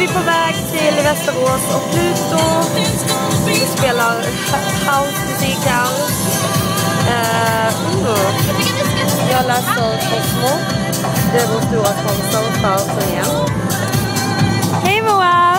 vi på väg till Västerås och Pluto. Vi spelar housemusik här. Uh, eh, uh. Jag läser Cosmo. Det är vår stora sponsor för turnén. Hej Moa!